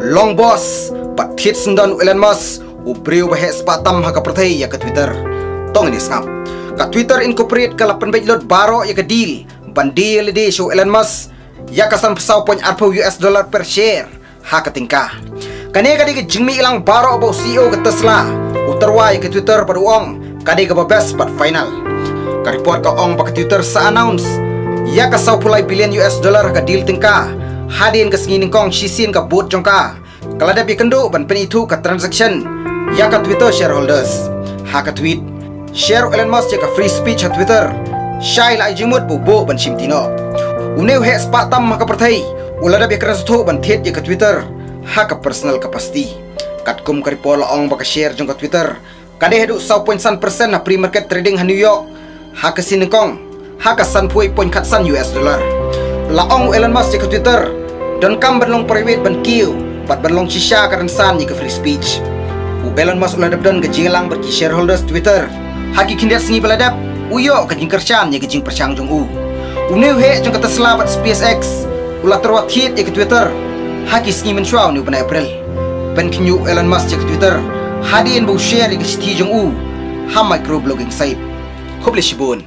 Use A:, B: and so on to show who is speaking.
A: long boss pathit sundan Elon Musk ubriu bahe spatam ha ka prathai ya ka Twitter. Tong ini skam ka Twitter incorporate ka lapan lot baro ya ka deal. Bandil di show Elon Musk. Ya ka sam pesau pon arpo US dollar per share. Ha ka tingka kane ka di ka jingmi ilang baro abo CEO ka Tesla. Utarwa ya ka Twitter pada uang. Kade ka babes pat final. Ka report ka ong pa ka Twitter sa announce ya ka sau pulai bilion US dollar ka deal tingka hadin ke singin kong shisin ka. Bot jongka kalada bi kendo ban pen itu ka transaction. Ya ka Twitter shareholders. Ha ka tweet. Share Elon Musk ka free speech ha Twitter. Shai lai jimut bu bo ban shimtino uneu he spatam ma ka perthai. Ulada bi kran stho ban thet ka Twitter. Ha ka personal capacity. Kat kum ka ripol ong ba ka share jong ka Twitter. Kade hedu 0.1% na pre market trading ha New York. Ha ka sin kong. Ha ka san pui point kat san US dollar la ong Elon Musk ka Twitter. Dan kam berlong private ban kiu pat berlong shisha karan san ni ke free speech. U Elon Musk uladap dan gejilang berki shareholders Twitter. Haki kindat singi baladap uyo ke jing kerchan ni ke jing percang jong u. Uneu he jong kata selamat SpaceX. Ula terwat hit ke Twitter. Haki singi mensuau ni pada April. Ben kinyu Elon Musk ke Twitter. Hadin bu share ke siti jong u. Ha microblogging site Hoble Shibun